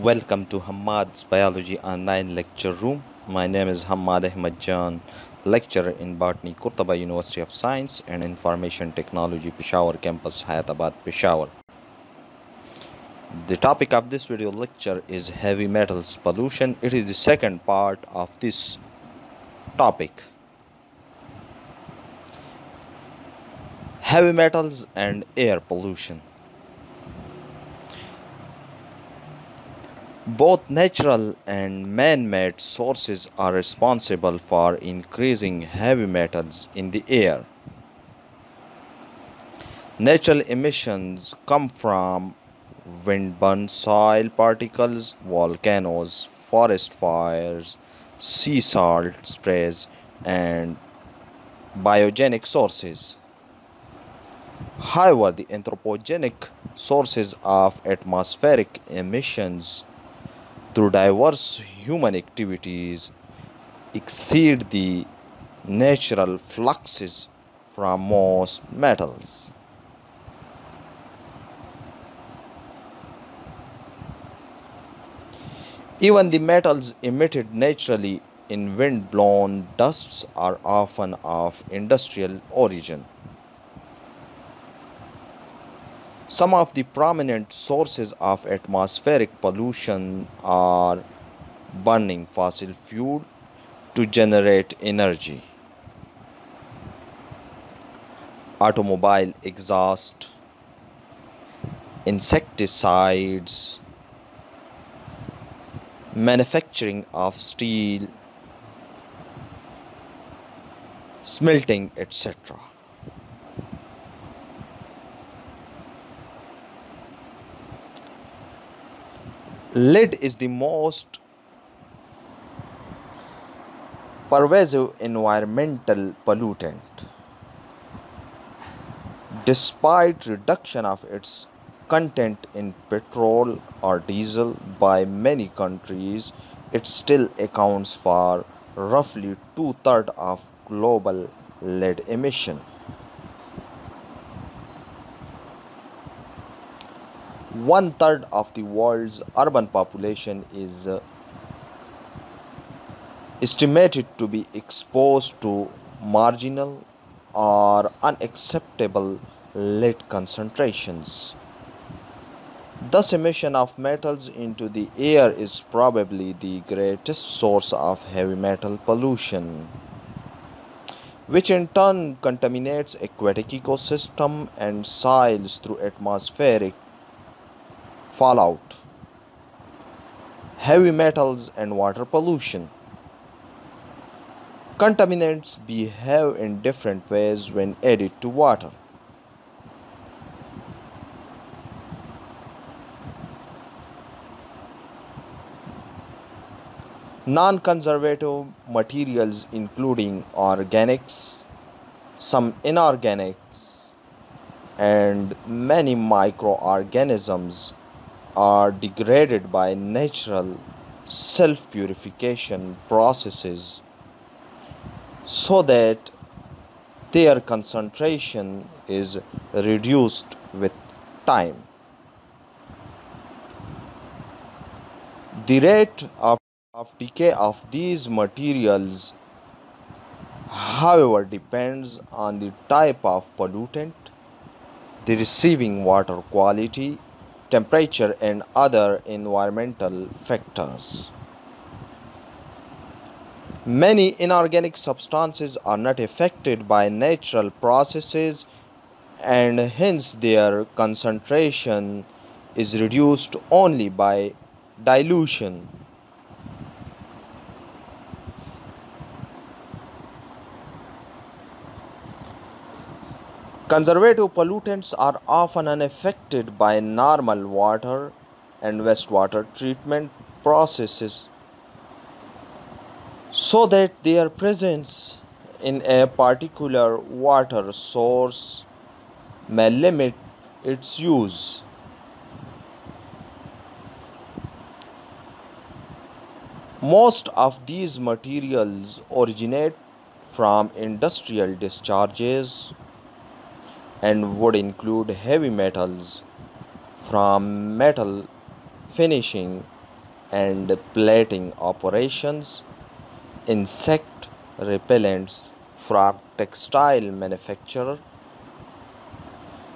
Welcome to Hamad's Biology Online Lecture Room. My name is Hamad Ahmad Jan, lecturer in Botany, Qurtuba University of Science and Information Technology, Peshawar campus, Hayatabad, Peshawar. The topic of this video lecture is heavy metals pollution. It is the second part of this topic. Heavy metals and air pollution. Both natural and man made sources are responsible for increasing heavy metals in the air. Natural emissions come from wind-borne soil particles, volcanoes, forest fires, sea salt sprays, and biogenic sources. However, the anthropogenic sources of atmospheric emissions through diverse human activities exceed the natural fluxes from most metals. Even the metals emitted naturally in wind blown dusts are often of industrial origin. Some of the prominent sources of atmospheric pollution are burning fossil fuel to generate energy, automobile exhaust, insecticides, manufacturing of steel, smelting, etc. Lead is the most pervasive environmental pollutant. Despite reduction of its content in petrol or diesel by many countries, it still accounts for roughly two thirds of global lead emission. One third of the world's urban population is uh, estimated to be exposed to marginal or unacceptable lead concentrations. Thus, emission of metals into the air is probably the greatest source of heavy metal pollution, which in turn contaminates aquatic ecosystem and soils through atmospheric fallout, heavy metals and water pollution. Contaminants behave in different ways when added to water. Non conservative materials, including organics, some inorganics, and many microorganisms, are degraded by natural self purification processes so that their concentration is reduced with time. The rate of, of decay of these materials, however, depends on the type of pollutant, the receiving water quality, temperature, and other environmental factors. Many inorganic substances are not affected by natural processes and hence their concentration is reduced only by dilution. Conservative pollutants are often unaffected by normal water and wastewater treatment processes so that their presence in a particular water source may limit its use. Most of these materials originate from industrial discharges and would include heavy metals from metal finishing and plating operations, insect repellents from textile manufacture,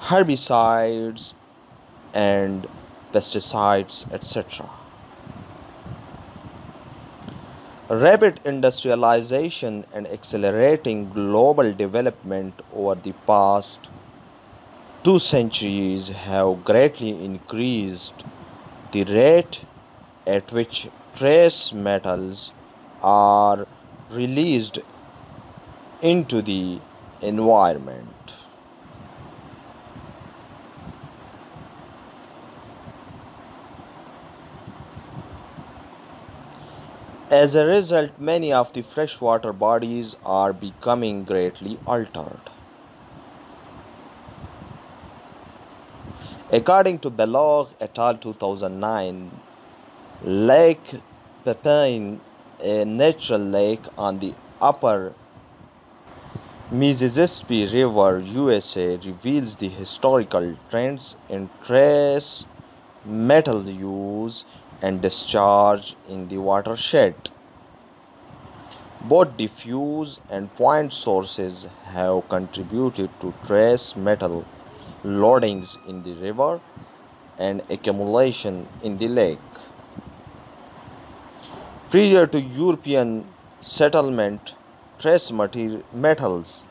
herbicides and pesticides, etc. Rapid industrialization and accelerating global development over the past two centuries have greatly increased the rate at which trace metals are released into the environment. As a result, many of the freshwater bodies are becoming greatly altered. According to Balogh et al. 2009, Lake Pepin, a natural lake on the upper Mississippi River, USA, reveals the historical trends in trace metal use and discharge in the watershed. Both diffuse and point sources have contributed to trace metal loadings in the river and accumulation in the lake. Prior to European settlement, trace metals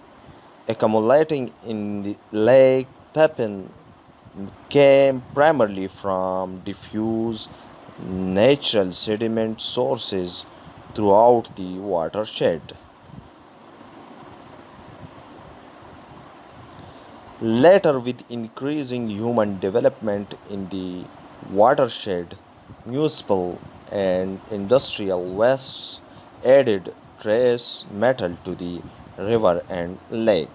accumulating in the lake Pepin came primarily from diffuse natural sediment sources throughout the watershed. Later, with increasing human development in the watershed, municipal and industrial wastes added trace metal to the river and lake.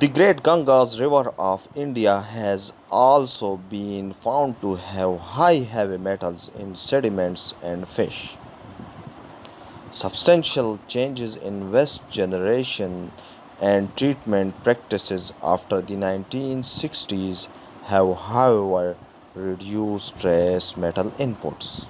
The Great Ganges River of India has also been found to have high heavy metals in sediments and fish. Substantial changes in waste generation and treatment practices after the 1960s have, however, reduced trace metal inputs.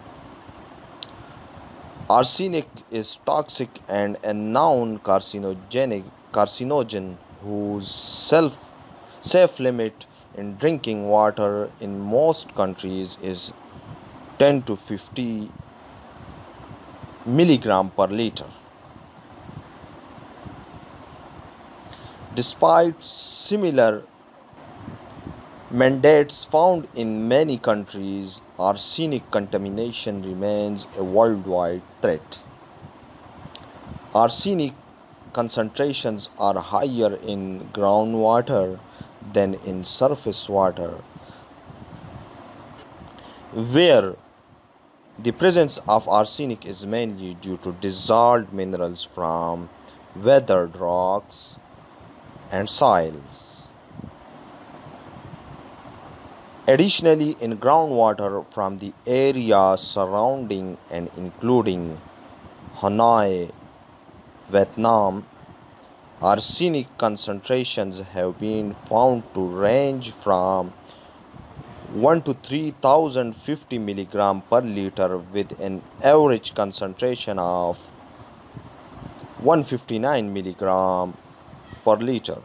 Arsenic is toxic and a known carcinogenic carcinogen whose self safe limit in drinking water in most countries is 10 to 50 milligram per liter. Despite similar mandates found in many countries, arsenic contamination remains a worldwide threat. Arsenic concentrations are higher in groundwater than in surface water, where the presence of arsenic is mainly due to dissolved minerals from weathered rocks and soils. Additionally, in groundwater from the areas surrounding and including Hanoi, Vietnam, arsenic concentrations have been found to range from 1 to 3050 milligram per liter with an average concentration of 159 milligram per liter.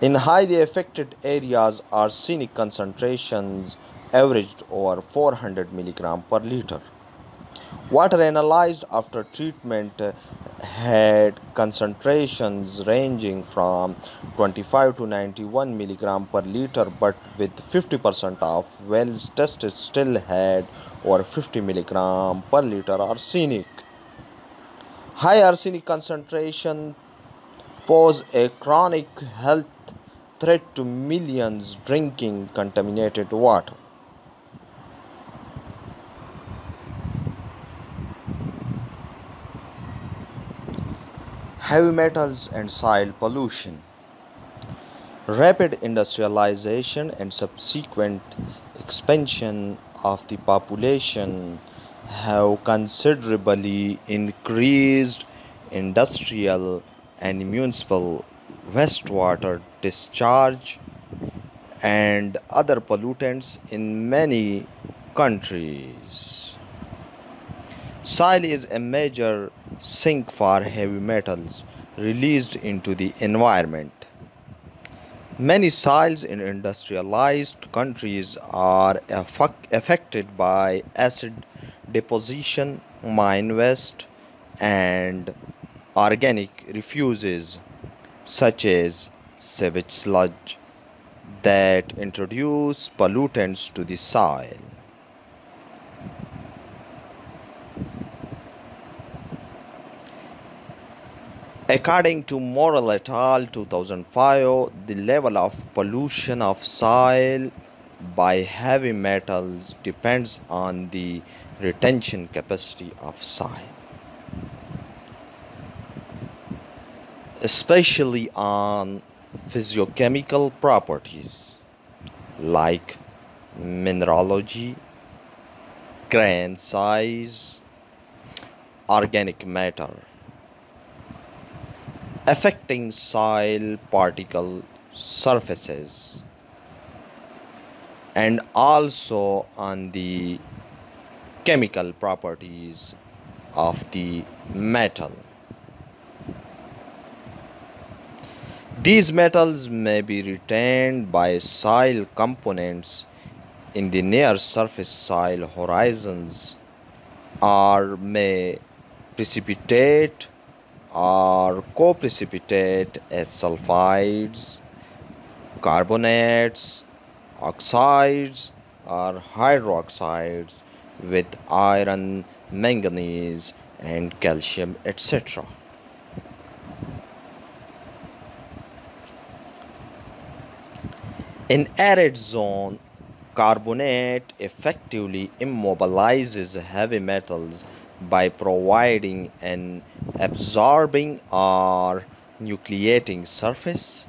In highly affected areas, arsenic concentrations averaged over 400 milligram per liter. Water analyzed after treatment had concentrations ranging from 25 to 91 milligram per liter, but with 50% of wells tested still had over 50 milligram per liter arsenic. High arsenic concentration pose a chronic health threat to millions drinking contaminated water. Heavy metals and soil pollution. Rapid industrialization and subsequent expansion of the population have considerably increased industrial and municipal wastewater discharge and other pollutants in many countries. Soil is a major sink for heavy metals released into the environment. Many soils in industrialized countries are affected by acid deposition, mine waste, and organic refuses such as sewage sludge that introduce pollutants to the soil. According to Morrell et al. 2005, the level of pollution of soil by heavy metals depends on the retention capacity of soil, especially on physiochemical properties like mineralogy, grain size, organic matter affecting soil particle surfaces and also on the chemical properties of the metal. These metals may be retained by soil components in the near surface soil horizons or may precipitate or co-precipitate as sulfides, carbonates, oxides or hydroxides with iron, manganese and calcium etc. In arid zone, carbonate effectively immobilizes heavy metals by providing an absorbing or nucleating surface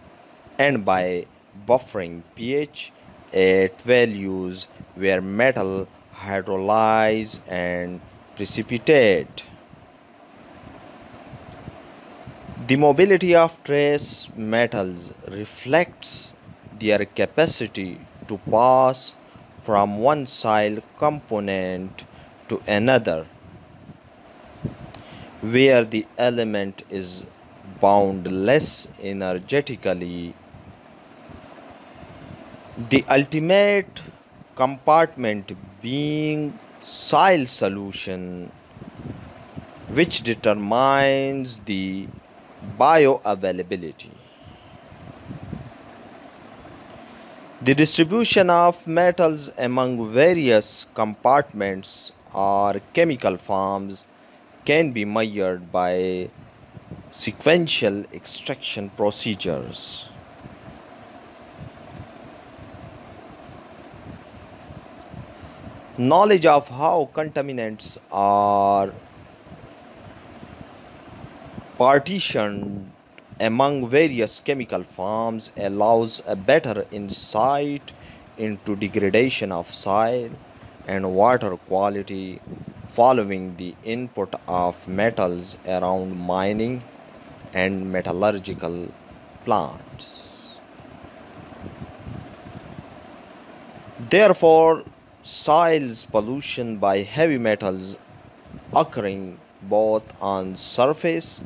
and by buffering pH at values where metal hydrolyze and precipitate. The mobility of trace metals reflects their capacity to pass from one soil component to another where the element is bound less energetically. The ultimate compartment being soil solution which determines the bioavailability. The distribution of metals among various compartments or chemical forms can be measured by sequential extraction procedures. Knowledge of how contaminants are partitioned among various chemical forms allows a better insight into degradation of soil and water quality following the input of metals around mining and metallurgical plants. Therefore, soils pollution by heavy metals occurring both on surface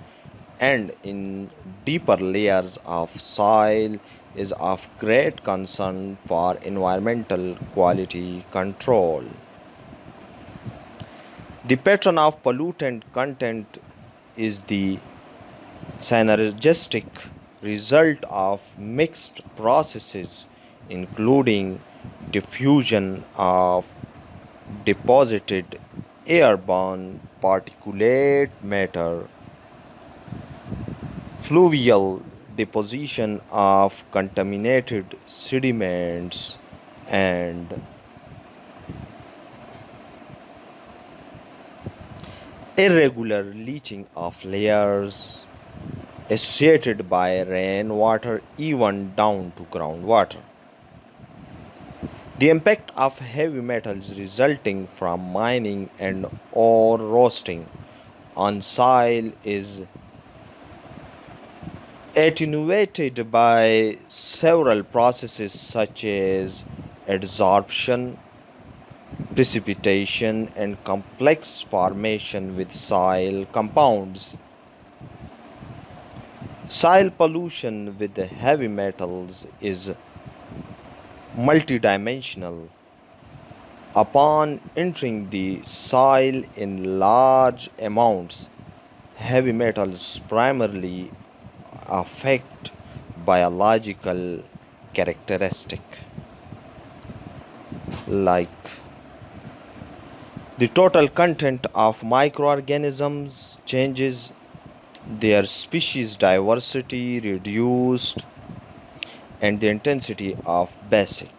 and in deeper layers of soil is of great concern for environmental quality control. The pattern of pollutant content is the synergistic result of mixed processes including diffusion of deposited airborne particulate matter fluvial deposition of contaminated sediments and irregular leaching of layers associated by rainwater even down to groundwater. The impact of heavy metals resulting from mining and ore roasting on soil is attenuated by several processes such as adsorption, precipitation, and complex formation with soil compounds. Soil pollution with heavy metals is multidimensional. Upon entering the soil in large amounts, heavy metals primarily affect biological characteristic like the total content of microorganisms changes their species diversity reduced and the intensity of basic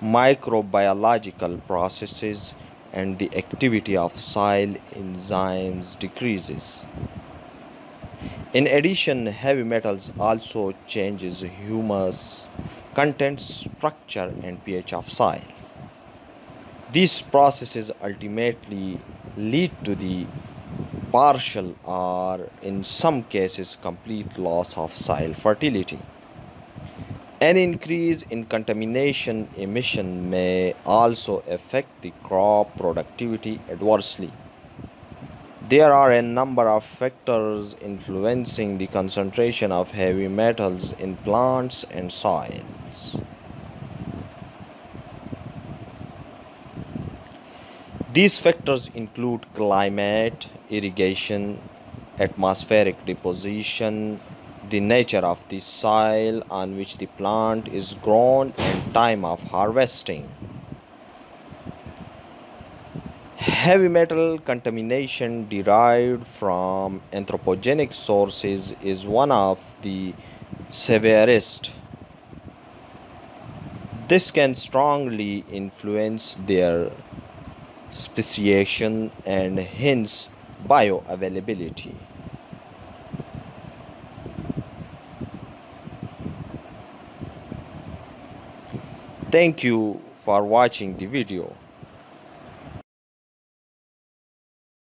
microbiological processes and the activity of soil enzymes decreases. In addition, heavy metals also changes humus content, structure and pH of soils. These processes ultimately lead to the partial or in some cases complete loss of soil fertility. An increase in contamination emission may also affect the crop productivity adversely. There are a number of factors influencing the concentration of heavy metals in plants and These factors include climate, irrigation, atmospheric deposition, the nature of the soil on which the plant is grown and time of harvesting. Heavy metal contamination derived from anthropogenic sources is one of the severest. This can strongly influence their speciation and hence bioavailability. Thank you for watching the video.